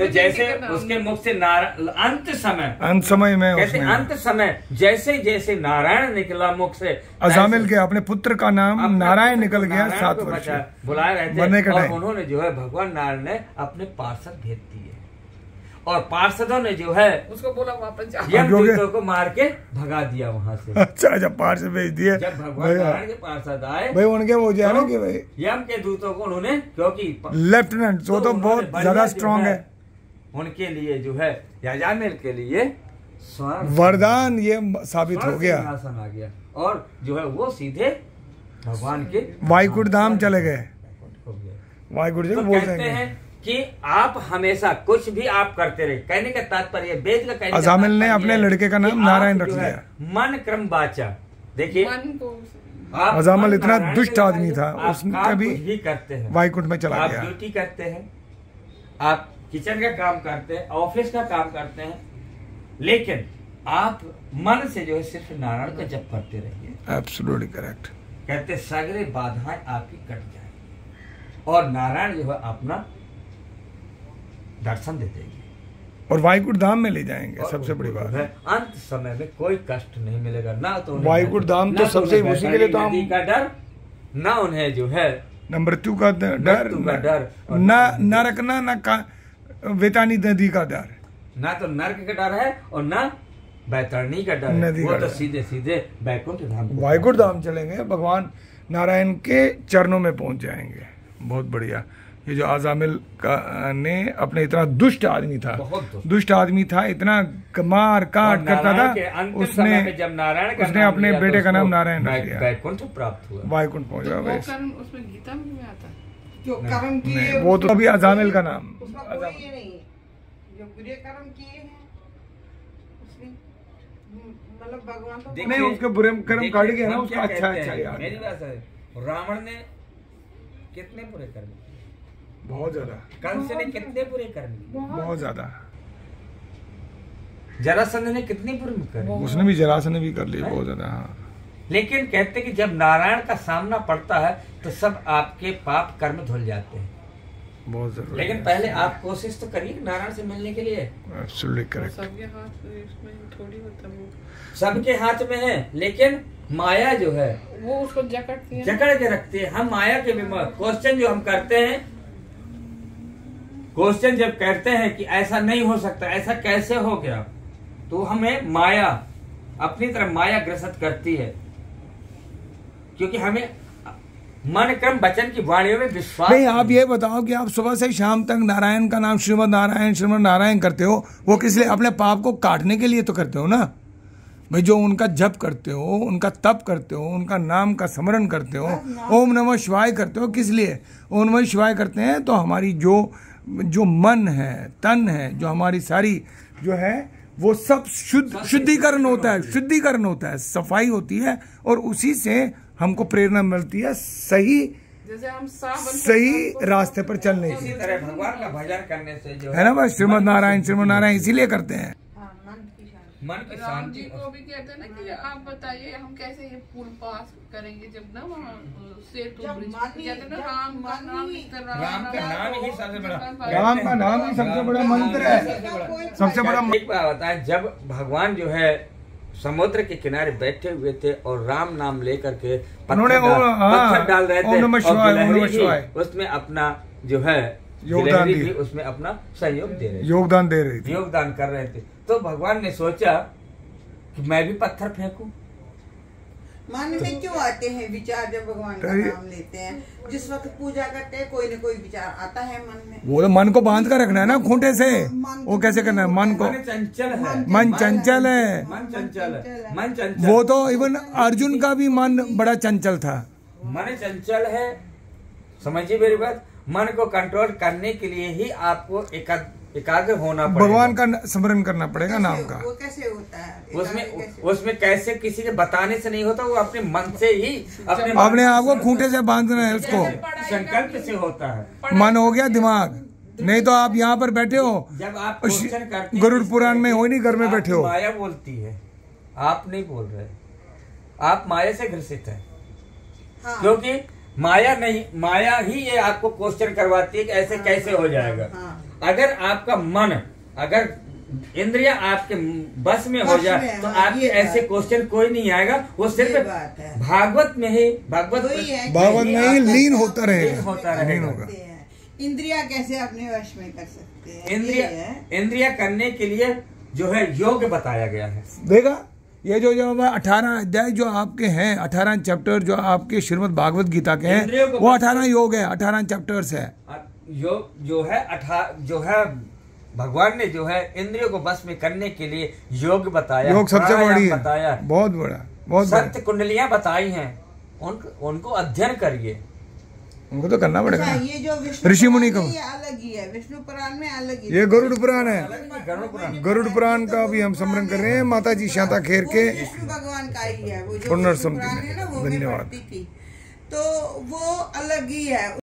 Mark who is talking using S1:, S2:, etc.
S1: तो जैसे उसके मुख से नारायण अंत समय।
S2: अंत समय में
S1: कहते
S2: उसने
S1: अंत समय जैसे जैसे नारायण निकला मुख से
S2: अजामिल के अपने पुत्र का नाम नारायण निकल गया सात वर्ष
S1: बुलाए रहे
S2: बनने
S1: और उन्होंने जो है भगवान नारायण ने अपने पार्षद भेज दिए। और पार्षदों ने जो है
S3: उसको बोला वापस जा।
S1: यम को मार के भगा दिया वहाँ से।
S2: अच्छा अच्छा पार से भेज दिए।
S1: जब भगवान के पार्षद आए
S2: भाई उनके वो जो है ना कि भाई
S1: यम के दूतों को उन्होंने क्योंकि
S2: लेफ्टिनेंट वो तो
S1: उन्होंने
S2: बहुत ज़्यादा स्ट्रांग है।
S1: उनके लिए जो है याजामिल के लिए स्वर्ण
S2: वरदान ये साबित हो गया।
S1: आ गया। और जो है वो सीधे भगवान के
S2: वाईकुट धाम चले गए। वाईकुट जी
S1: तो
S2: बोल
S1: कहते हैं। कि आप हमेशा कुछ भी आप करते रहे। कहने का तात्पर्य वेद का कहने का
S2: अजामिल ने अपने लड़के का नाम नारायण रख लिया।
S1: मन क्रम बाचा देखिए
S3: मन को
S1: आप
S2: अजामिल इतना दुष्ट आदमी था, उसने कभी
S1: कुछ भी करते हैं।
S2: वाईकुंठ में चला
S1: आप
S2: गया।
S1: ड्यूटी करते हैं। आप किचन का काम करते हैं ऑफ़िस का काम करते हैं लेकिन आप मन से जो है सिर्फ़ नारायण का जप करते रहिए।
S2: एब्सोल्युटली करेक्ट
S1: कहते सगरे बाधाएँ आपकी कट जाए और नारायण जो है अपना दर्शन दे देंगे।
S2: और वाईकुट धाम में ले जाएँगे सबसे बड़ी बात
S1: है। अंत समय में कोई कष्ट नहीं मिलेगा ना तो
S2: वायुकुट धाम तो
S1: ना
S2: सबसे उसी के लिए तो हम-
S1: का डर ना उन्हें जो है
S2: न मृत्यु का डर
S1: का डर
S2: न
S1: न-
S2: नरक न न का वेतानी नदी का डर।
S1: ना तो नर्क का डर है और ना बैतरणी का डर
S2: नदी
S1: वो
S2: का
S1: तो
S2: डर।
S1: सीधे सीधे बैकुंठ धाम
S2: वाईकुट धाम चलेंगे भगवान नारायण के चरणों में पहुँच जाएँगे। बहुत बढ़िया। ये जो आजामिल का ने अपने इतना दुष्ट आदमी था
S1: दुष्ट।
S2: दुष्ट आदमी था इतना मार काट करता था उसने
S1: जब नारायण का
S2: उसने अपने
S1: तो
S2: बेटे का नाम नारायण रख दिया
S1: बैकुंठ प्राप्त हुआ।
S2: पहुँच
S3: तो
S2: गया
S3: कर्म उसमें गीता में आता है।
S4: जो कर्म किए
S2: वो तो अभी अजामिल का नाम।
S4: जो बुरे कर्म किए हैं मतलब भगवान तो
S2: नहीं, उसके बुरे कर्म काट गया ना, उसका अच्छा अच्छा
S1: हैं, मेरी बात है रावण ने कितने बुरे कर्म किए?
S2: बहुत ज़्यादा।
S1: कंस ने कितने बुरे कर्म किए?
S2: बहुत ज़्यादा।
S1: जरासंध ने कितने बुरे कर्म?
S2: उसने भी जरासन ने भी कर लिया बहुत ज़्यादा हाँ।
S1: लेकिन कहते हैं कि जब नारायण का सामना पड़ता है तो सब आपके पाप कर्म धुल जाते हैं।
S2: बहुत ज़रूरी
S1: लेकिन पहले आप कोशिश तो करिए नारायण से मिलने के लिए।
S3: सबके हाथ में थोड़ी होता है
S1: सबके हाथ में है लेकिन माया जो है
S3: वो उसको जकड़ती है
S1: जकड़ के रखते है। हम माया के बीमार क्वेश्चन जो हम करते हैं क्वेश्चन जब करते हैं कि ऐसा नहीं हो सकता ऐसा कैसे हो गया तो हमें माया अपनी तरफ़ माया ग्रसित करती है। क्योंकि हमें मन क्रम वचन की वाणियों में विश्वास
S2: नहीं आप ये बताओ कि आप सुबह से शाम तक नारायण का नाम श्रीमद नारायण श्रीमद नारायण करते हो वो किस लिए? अपने पाप को काटने के लिए तो करते हो ना? भाई जो उनका जप करते हो उनका तप करते हो उनका नाम का स्मरण करते हो ओम नमः शिवाय करते हो किस लिए? ओम नमः शिवाय करते हैं तो हमारी जो जो मन है तन है जो हमारी सारी जो है वो सब शुद्ध शुद्धिकरण होता है। शुद्धिकरण होता है सफ़ाई होती है और उसी से हमको प्रेरणा मिलती है सही
S3: जैसे हम
S2: सही रास्ते पर चलने
S1: तरह भगवान का भजन करने से जो
S2: है ना बस श्रीमद नारायण श्रीमद नारायण इसीलिए करते हैं।
S4: हाँ, मन की शांति।
S3: राम जी को भी कहते हैं ना कि आप बताइए हम कैसे ये पुल पास करेंगे जब ना वहाँ सेतु
S4: ही-
S3: कहते ना राम का नाम
S4: ही-
S1: राम का नाम ही सबसे बड़ा
S2: राम का नाम ही सबसे बड़ा मंत्र है सबसे बड़ा
S1: एक बात बताएँ जब भगवान जो है समुद्र के किनारे बैठे हुए थे और राम नाम लेकर के पत्थर
S2: उन्होंने
S1: डाल,
S2: हाँ,
S1: पत्थर डाल रहे थे और गिलहरी उसमें अपना जो है
S2: योगदान
S1: गिलहरी। उसमें अपना सहयोग दे रहे
S2: योगदान दे रहे
S1: थी। योगदान कर रहे थे। तो भगवान ने सोचा कि मैं भी पत्थर फेंकूं।
S4: मन में क्यों आते हैं विचार जब भगवान का नाम लेते हैं? जिस वक्त पूजा करते हैं कोई न कोई विचार आता है मन में।
S2: वो तो मन को बाँध कर रखना है ना खूंटे से। वो कैसे करना है? मन को
S1: मन चंचल है।
S2: मन चंचल है।
S1: मन चंचल है। मन चंचल।
S2: वो तो इवन अर्जुन का भी मन बड़ा चंचल था।
S1: मन चंचल है। समझिए मेरी बात। मन को कंट्रोल करने के लिए ही आपको एका- एकाग्र होना पड़ेगा।
S2: भगवान का स्मरण करना पड़ेगा नाम का।
S4: वो कैसे होता है?
S1: उसमें
S4: कैसे?
S1: उसमें कैसे किसी के बताने से नहीं होता वो अपने मन से ही अपने
S2: अपने आप को खूंटे से बांधना है उसको।
S1: संकल्प से होता है।
S2: मन हो गया दिमाग। नहीं तो आप यहाँ पर बैठे हो।
S1: जब आप
S2: गरुड़ पुराण में हो नहीं घर में बैठे हो।
S1: माया बोलती है। आप नहीं बोल रहे। आप माया से ग्रसित है।
S4: हाँ,
S1: क्योंकि माया नहीं माया ही ये आपको क्वेश्चन करवाती है कि ऐसे कैसे हो जाएगा।
S4: हाँ।
S1: अगर आपका मन अगर इंद्रिया आपके बस में हो जाए तो
S4: हाँ,
S1: आपके
S4: ये
S1: ऐसे क्वेश्चन कोई नहीं आएगा। वो सिर्फ़ भागवत में ही भागवत
S4: वही
S2: भागवत में ही लीन होता
S1: लीन
S2: रहेगा
S1: होता रहेगा।
S4: इंद्रिया कैसे अपने वश में कर सकते हैं?
S1: इंद्रिया इंद्रिया करने के लिए जो है योग बताया गया है।
S2: देखा ये जो जो अठारह अध्याय जो आपके हैं अठारह चैप्टर जो आपके श्रीमद भागवत गीता के हैं वो अठारह योग है अठारह चैप्टर्स है।
S1: योग जो है अठा जो है भगवान ने जो है इंद्रियों को बस में करने के लिए योग बताया
S2: योग सबसे बड़ी है।
S1: बताया।
S2: बहुत बड़ा बहुत
S1: सत्य कुंडलियाँ बताई हैं। उन, उनको अध्ययन करिए।
S2: उनको तो करना पड़ेगा
S4: अच्छा ये जो
S2: ऋषि मुनि का।
S4: अलग ही है विष्णु पुराण में अलग ही
S2: ये गरुड़ पुराण है।
S1: गरुड़ पुराण।
S2: गरुड़ पुराण का भी हम स्मरण कर रहे हैं माता जी शांता खेर के।
S4: विष्णु भगवान का ही है वो जो
S2: धन्यवाद।
S4: तो वो अलग ही है।